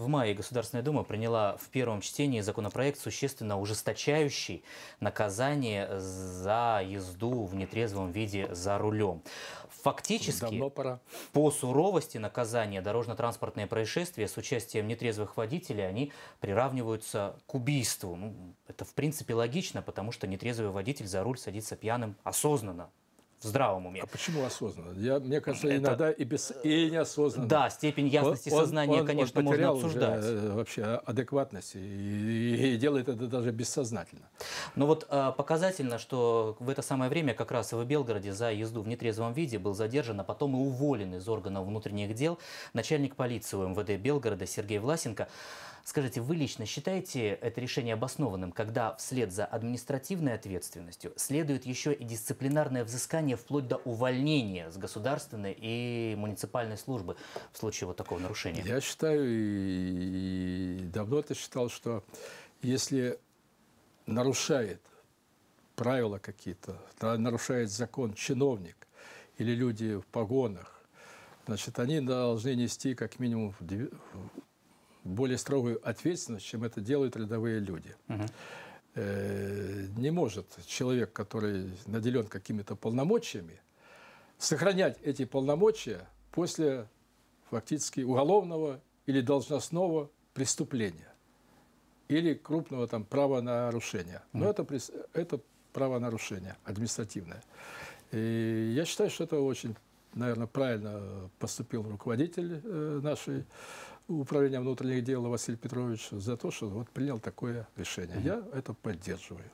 В мае Государственная Дума приняла в первом чтении законопроект, существенно ужесточающий наказание за езду в нетрезвом виде за рулем. Фактически, по суровости наказания дорожно-транспортные происшествия с участием нетрезвых водителей, они приравниваются к убийству. Ну, это в принципе логично, потому что нетрезвый водитель за руль садится пьяным осознанно, в здравом уме. А почему осознанно? Я, мне кажется, Это- иногда и, без, и неосознанно. Да, степень ясности Он- сознания, он- конечно, он можно обсуждать. Уже, э, вообще адекватность и, и делает это даже бессознательно. Но вот а, показательно, что в это самое время как раз в Белгороде за езду в нетрезвом виде был задержан, а потом и уволен из органов внутренних дел начальник полиции УМВД Белгорода Сергей Власенко. Скажите, вы лично считаете это решение обоснованным, когда вслед за административной ответственностью следует еще и дисциплинарное взыскание вплоть до увольнения с государственной и муниципальной службы в случае вот такого нарушения? Я считаю, и, давно это считал, что если нарушает правила какие-то, нарушает закон чиновник или люди в погонах, значит, они должны нести как минимум более строгую ответственность, чем это делают рядовые люди. Э, Не может человек, который наделен какими-то полномочиями, сохранять эти полномочия после фактически уголовного или должностного преступления или крупного там правонарушения. Но это, это правонарушение административное. И я считаю, что это очень, наверное, правильно поступил руководитель э, нашей управления внутренних дел Василий Петрович за то, что вот принял такое решение. Я это поддерживаю.